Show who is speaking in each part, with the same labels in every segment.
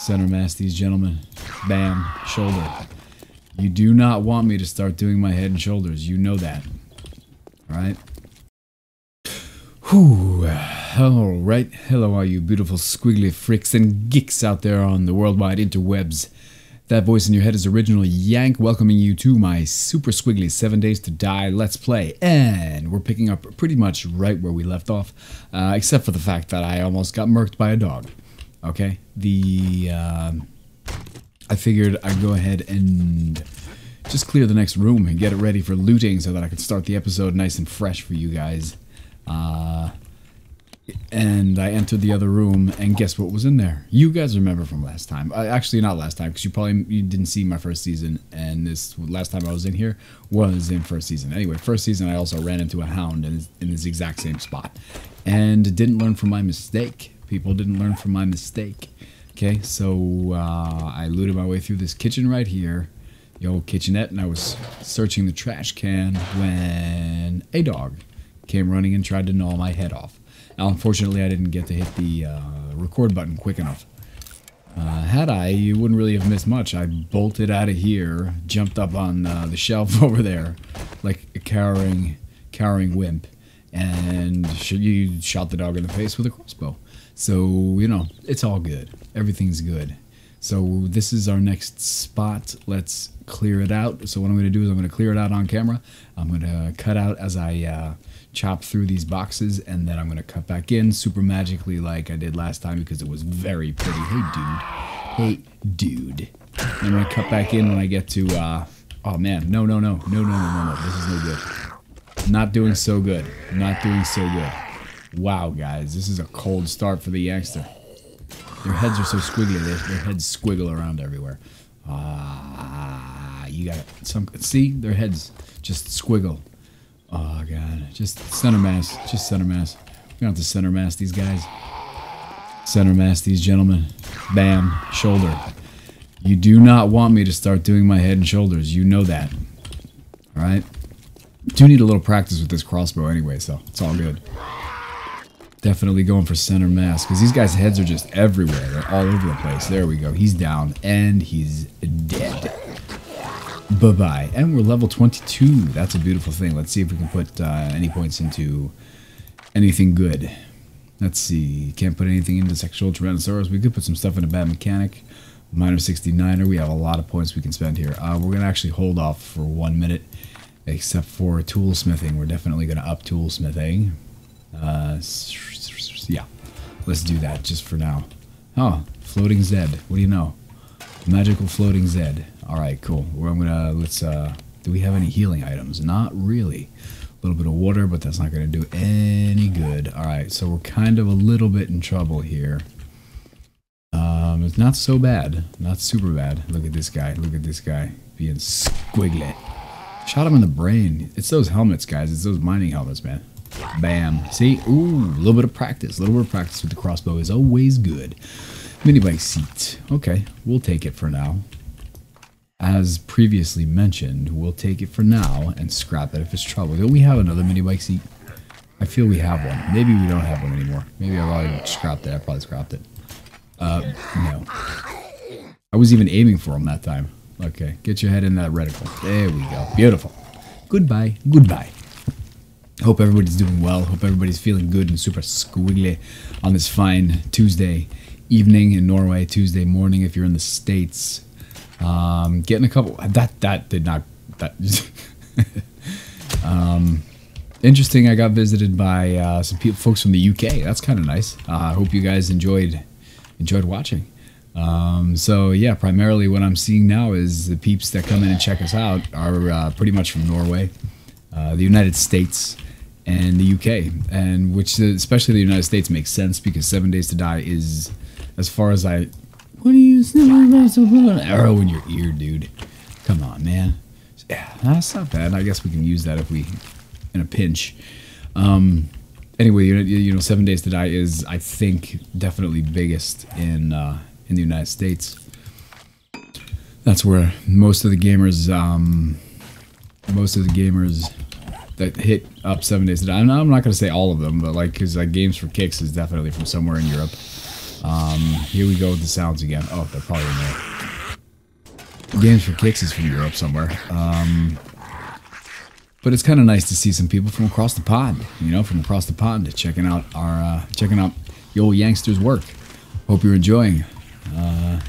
Speaker 1: Center mass these gentlemen. Bam. Shoulder. You do not want me to start doing my head and shoulders. You know that. Alright? Whew. Alright. Hello, all you beautiful squiggly freaks and geeks out there on the worldwide interwebs. That voice in your head is original Yank welcoming you to my super squiggly 7 Days to Die Let's Play. And we're picking up pretty much right where we left off, uh, except for the fact that I almost got murked by a dog. Okay? The. Uh, I figured I'd go ahead and just clear the next room and get it ready for looting so that I could start the episode nice and fresh for you guys. Uh, and I entered the other room, and guess what was in there? You guys remember from last time? Uh, actually, not last time, because you probably you didn't see my first season, and this last time I was in here was in first season. Anyway, first season I also ran into a hound in, in this exact same spot, and didn't learn from my mistake. People didn't learn from my mistake. Okay, so uh, I looted my way through this kitchen right here, the old kitchenette, and I was searching the trash can when a dog came running and tried to gnaw my head off. Now, unfortunately, I didn't get to hit the uh, record button quick enough. Uh, had I, you wouldn't really have missed much. I bolted out of here, jumped up on uh, the shelf over there, like a cowering, cowering wimp, and you shot the dog in the face with a crossbow. So, you know, it's all good. Everything's good. So this is our next spot. Let's clear it out. So what I'm going to do is I'm going to clear it out on camera. I'm going to cut out as I uh, chop through these boxes, and then I'm going to cut back in super magically like I did last time because it was very pretty. Hey, dude. Hey, dude. And I'm going to cut back in when I get to... Uh, oh, man. No, no, no. No, no, no, no, no. This is no good. Not doing so good. Not doing so good. Wow, guys, this is a cold start for the Yankster. Their heads are so squiggly, their, their heads squiggle around everywhere. Ah, you got some. See, their heads just squiggle. Oh god, just center mass, just center mass. We don't have to center mass these guys. Center mass these gentlemen. Bam, shoulder. You do not want me to start doing my head and shoulders. You know that. All right. Do need a little practice with this crossbow anyway, so it's all good. Definitely going for center mass because these guys' heads are just everywhere. They're all over the place. There we go. He's down and he's dead. Bye bye. And we're level 22. That's a beautiful thing. Let's see if we can put uh, any points into anything good. Let's see. Can't put anything into sexual Tyrannosaurus. We could put some stuff in a bad mechanic. Miner 69er. We have a lot of points we can spend here. Uh, we're going to actually hold off for one minute, except for toolsmithing. We're definitely going to up toolsmithing. Uh, yeah, let's do that just for now. Oh, floating Zed. What do you know? Magical floating Zed. All right, cool. Well, I'm gonna let's. Uh, do we have any healing items? Not really. A little bit of water, but that's not gonna do any good. All right, so we're kind of a little bit in trouble here. Um, it's not so bad. Not super bad. Look at this guy. Look at this guy being squiggly. Shot him in the brain. It's those helmets, guys. It's those mining helmets, man. Bam. See? Ooh, a little bit of practice. A little bit of practice with the crossbow is always good. Mini bike seat. Okay, we'll take it for now. As previously mentioned, we'll take it for now and scrap it if it's trouble. Do we have another mini bike seat? I feel we have one. Maybe we don't have one anymore. Maybe I've already scrapped it. I probably scrapped it. Uh, no. I was even aiming for him that time. Okay, get your head in that reticle. There we go. Beautiful. Goodbye. Goodbye. Hope everybody's doing well. Hope everybody's feeling good and super squiggly on this fine Tuesday evening in Norway, Tuesday morning if you're in the States. Um, getting a couple. That that did not. That. um, interesting. I got visited by uh, some people, folks from the UK. That's kind of nice. Uh, I hope you guys enjoyed enjoyed watching. Um, so yeah, primarily what I'm seeing now is the peeps that come in and check us out are uh, pretty much from Norway, uh, the United States, and the UK, and which especially the United States makes sense because Seven Days to Die is, as far as I, what are you saying about an arrow in your ear, dude? Come on, man. Yeah, that's not bad. I guess we can use that if we, in a pinch. Um, anyway, you know, you know, Seven Days to Die is, I think, definitely biggest in uh, in the United States. That's where most of the gamers, um, most of the gamers that hit up seven days a day. I'm not, not going to say all of them, but like because like Games for Kicks is definitely from somewhere in Europe. Um, here we go with the sounds again. Oh, they're probably in there. Games for Kicks is from Europe somewhere. Um, but it's kind of nice to see some people from across the pond, you know, from across the pond, checking out our, uh, checking out the old Yanksters' work. Hope you're enjoying. Uh,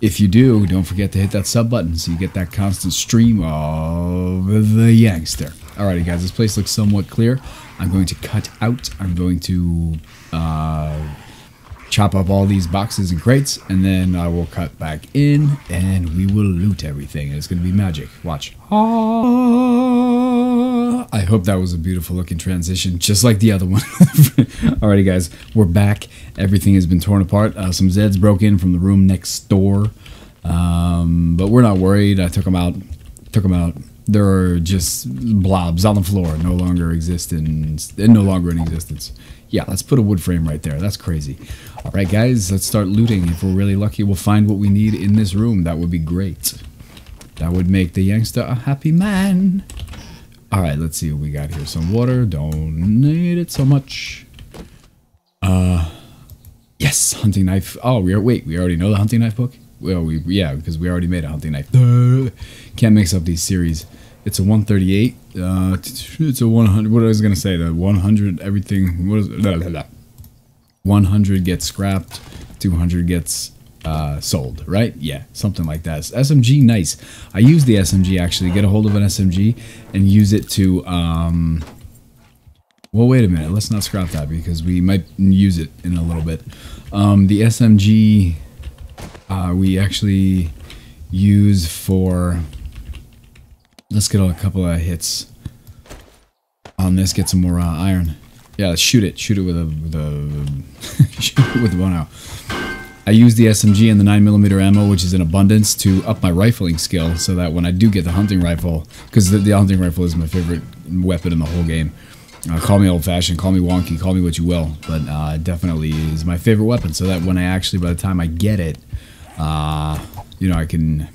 Speaker 1: if you do, don't forget to hit that sub button so you get that constant stream of the Yankster. Alrighty, guys, this place looks somewhat clear. I'm going to cut out. I'm going to uh, chop up all these boxes and crates, and then I will cut back in, and we will loot everything. It's going to be magic. Watch. I hope that was a beautiful looking transition, just like the other one. Alrighty, guys, we're back. Everything has been torn apart. Uh, some Zeds broke in from the room next door, um, but we're not worried. I took them out. Took them out. They're just blobs on the floor, no longer exist in, no longer in existence. Yeah, let's put a wood frame right there. That's crazy. All right, guys, let's start looting. If we're really lucky, we'll find what we need in this room. That would be great. That would make the Yankster a happy man. All right, let's see what we got here. Some water. Don't need it so much. Uh, yes, hunting knife. Oh, we are. Wait, we already know the hunting knife book. Well, we yeah, because we already made a hunting knife. Can't mix up these series. It's a 138. Uh, it's a 100. What I was gonna say, the 100 everything. What is? Blah, blah, blah. 100 gets scrapped. 200 gets uh, sold, right? Yeah, something like that. SMG, nice. I use the SMG actually. Get a hold of an SMG and use it to. Um, well, wait a minute. Let's not scrap that because we might use it in a little bit. Um, the SMG uh, we actually use for. Let's get a couple of hits on this. Get some more uh, iron. Yeah, let's shoot it. Shoot it with a with a shoot it with one out. I use the SMG and the 9mm ammo, which is in abundance, to up my rifling skill so that when I do get the hunting rifle, because the, the, hunting rifle is my favorite weapon in the whole game. Uh, call me old fashioned, call me wonky, call me what you will, but uh, definitely is my favorite weapon so that when I actually, by the time I get it, uh, you know, I can.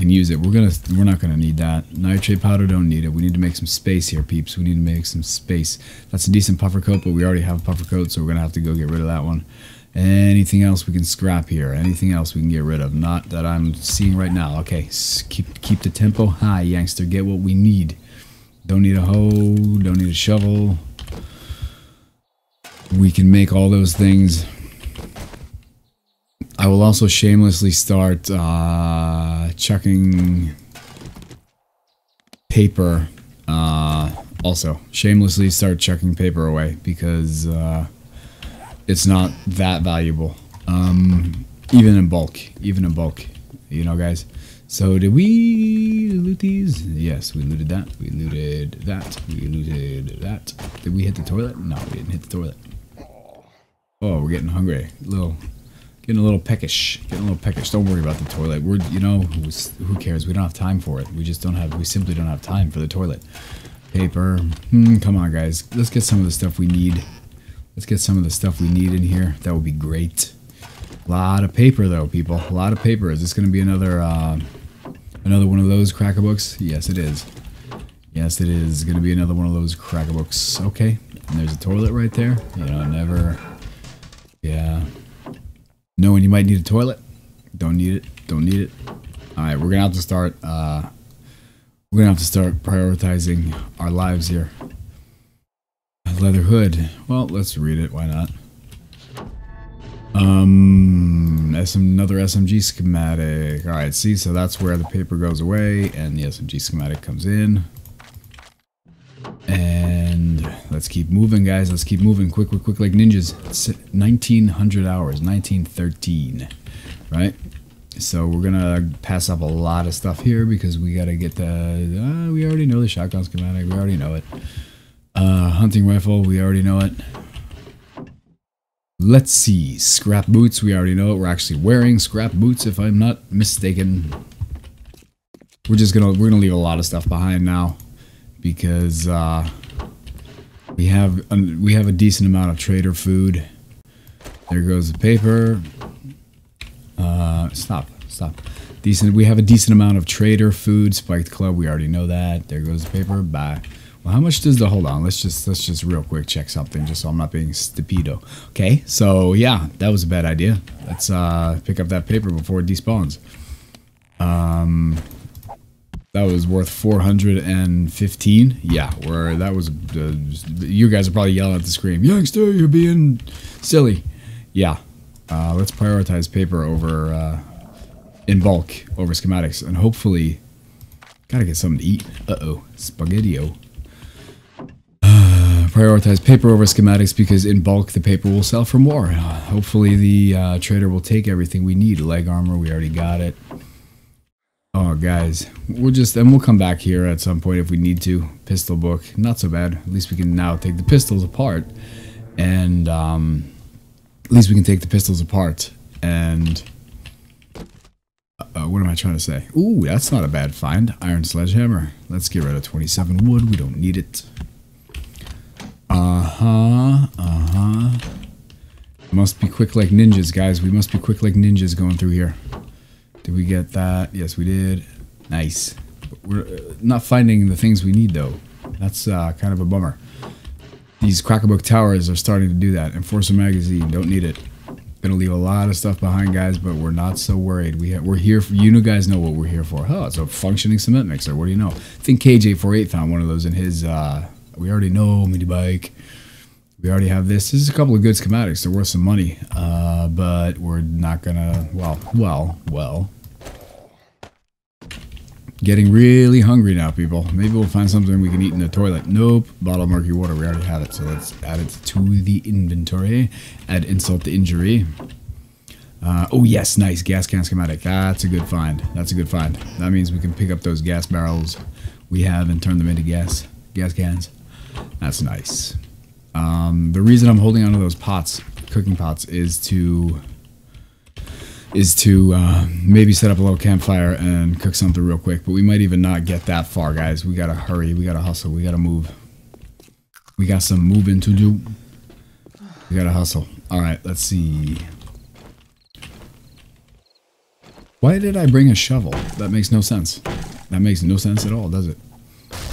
Speaker 1: Can use it. We're gonna. We're not gonna need that. Nitrate powder. Don't need it. We need to make some space here, peeps. We need to make some space. That's a decent puffer coat, but we already have a puffer coat, so we're gonna have to go get rid of that one. Anything else we can scrap here? Anything else we can get rid of? Not that I'm seeing right now. Okay, keep keep the tempo high, Yankster. Get what we need. Don't need a hoe. Don't need a shovel. We can make all those things. I will also shamelessly start uh, chucking paper. Uh, also, shamelessly start chucking paper away because. Uh, it's not that valuable. Um, even in bulk, even in bulk, you know, guys. So did we loot these? Yes, we looted that. We looted that. We looted that. Did we hit the toilet? No, we didn't hit the toilet. Oh, we're getting hungry. Little, getting a little peckish. Getting a little peckish. Don't worry about the toilet. We're, you know, who cares? We don't have time for it. We just don't have. We simply don't have time for the toilet. Paper. Hmm, come on, guys. Let's get some of the stuff we need. Let's get some of the stuff we need in here. That would be great. A lot of paper, though, people. A lot of paper. Is this going to be another uh, another one of those Crack-A-Books? Yes, it is. Yes, it is going to be another one of those Crack-A-Books. Okay. And there's a toilet right there. You know, never... Yeah. Knowing you might need a toilet. Don't need it. Don't need it. All right, we're to have to start... Uh, we're to have to start prioritizing our lives here. Leather hood. Well, let's read it. Why not? Um, SM, another SMG schematic. All right, see, so that's where the paper goes away and the SMG schematic comes in. Let's keep moving, guys. Let's keep moving quick, quick, quick, like ninjas. It's 1900 hours, 1913, right? So we're gonna pass up a lot of stuff here because we gotta get the. Uh, we already know the shotgun schematic. We already know it. Uh, hunting rifle, we already know it. Let's see. Scrap boots, we already know it. We're actually wearing scrap boots, if I'm not mistaken. We're just gonna we're gonna leave a lot of stuff behind now because uh, we have we have a decent amount of trader food. There goes the paper. Uh, stop, stop. Decent. We have a decent amount of trader food. Spiked club. We already know that. There goes the paper. Bye. Well, how much does the hold on? Let's just let's just real quick check something, just so I'm not being stupido. Okay, so yeah, that was a bad idea. Let's uh, pick up that paper before it despawns. Um, that was worth 415. Yeah, where that was. Uh, you guys are probably yelling at the screen, Yankster, you're being silly. Yeah, uh, let's prioritize paper over uh, in bulk over schematics, and hopefully, gotta get something to eat. Uh oh, spaghettio. Uh, prioritize paper over schematics because in bulk the paper will sell for more. Hopefully the uh, trader will take everything we need. Leg armor, we already got it. Oh, guys, we'll just and we'll come back here at some point if we need to. Pistol book, not so bad. At least we can now take the pistols apart, and um, at least we can take the pistols apart. And uh, what am I trying to say? Ooh, that's not a bad find. Iron sledgehammer. Let's get rid of 27 wood. We don't need it. Uh huh. Uh huh. Must be quick like ninjas, guys. We must be quick like ninjas going through here. Did we get that? Yes, we did. Nice. We're uh, not finding the things we need, though. That's uh, kind of a bummer. These Crack-A-Book Towers are starting to do that. Enforcer Magazine, don't need it. Gonna leave a lot of stuff behind, guys, but we're not so worried. We we're here for you. Know, guys know what we're here for. Oh, it's a functioning cement mixer. What do you know? I think KJ48 found one of those in his. Uh, we already know mini bike. We already have this. This is a couple of good schematics. They're worth some money, uh, but we're not gonna. Well, well, well. Getting really hungry now, people. Maybe we'll find something we can eat in the toilet. Nope. Bottle of murky water. We already have it, so let's add it to the inventory. Add insult to injury. Uh, oh, yes. Nice. Gas can schematic. That's a good find. That's a good find. That means we can pick up those gas barrels we have and turn them into gas gas cans. That's nice. Um, the reason I'm holding onto those pots, cooking pots, is to is to uh, maybe set up a little campfire and cook something real quick. But we might even not get that far, guys. We gotta hurry. We gotta hustle. We gotta move. We got some moving to do. We gotta hustle. All right, let's see. Why did I bring a shovel? That makes no sense. That makes no sense at all, does it?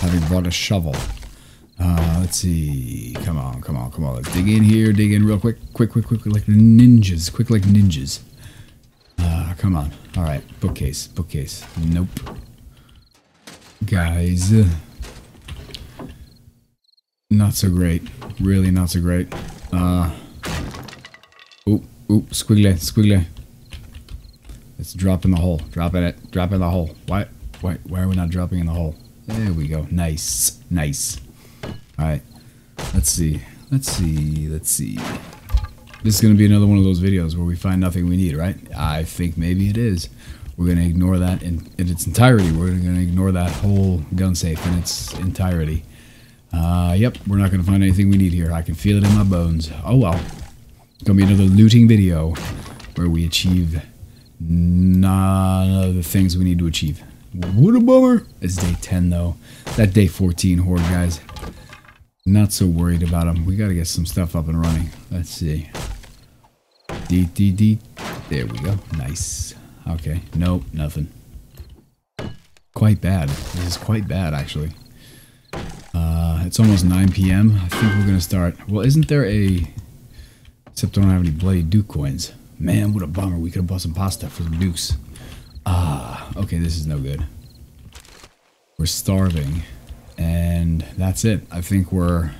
Speaker 1: Having brought a shovel. Uh, let's see. Come on, come on, come on. Let's dig in here. Dig in real quick. Quick, quick, quick, like the ninjas. Quick like ninjas. Uh, come on. All right. Bookcase. Bookcase. Nope. Guys. Not so great. Really not so great. Uh. Oop, oop. Squiggly, squiggly. Let's drop in the hole. Dropping it. Dropping the hole. Why, why, why are we not dropping in the hole? There we go. Nice. Nice. Alright. Let's see. Let's see. Let's see. This is going to be another one of those videos where we find nothing we need, right? I think maybe it is. We're going to ignore that in, in its entirety. We're going to ignore that whole gun safe in its entirety. Uh, yep, we're not going to find anything we need here. I can feel it in my bones. Oh well. It's going to be another looting video where we achieve none of the things we need to achieve. What a bummer. It's day 10 though. That day 14 horde, guys. Not so worried about them. We got to get some stuff up and running. Let's see. D D D. There we go. Nice. Okay. Nope. Nothing. Quite bad. This is quite bad, actually. Uh, it's almost 9 p.m. I think we're going to start. Well, isn't there a... Except I don't have any bloody Duke coins. Man, what a bummer. We could have bought some pasta for some Dukes. Ah, okay, this is no good. We're starving. And that's it. I think we're...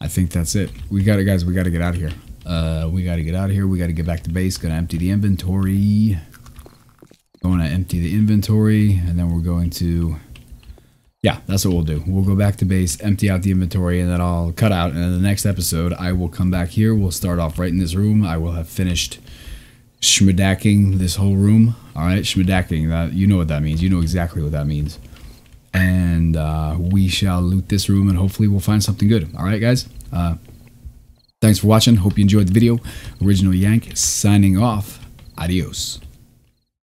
Speaker 1: I think that's it. We got it, guys. We got to get out of here. Uh, we got to get out of here. We got to get back to base. Gonna empty the inventory. Going to empty the inventory. And then we're going to... Yeah, that's what we'll do. We'll go back to base, empty out the inventory, and then I'll cut out. And in the next episode, I will come back here. We'll start off right in this room. I will have finished schmedacking this whole room. All right, schmedacking. That you know what that means. You know exactly what that means. And uh, we shall loot this room, and hopefully we'll find something good. All right, guys. Uh, thanks for watching. Hope you enjoyed the video. Original Yank signing off. Adios.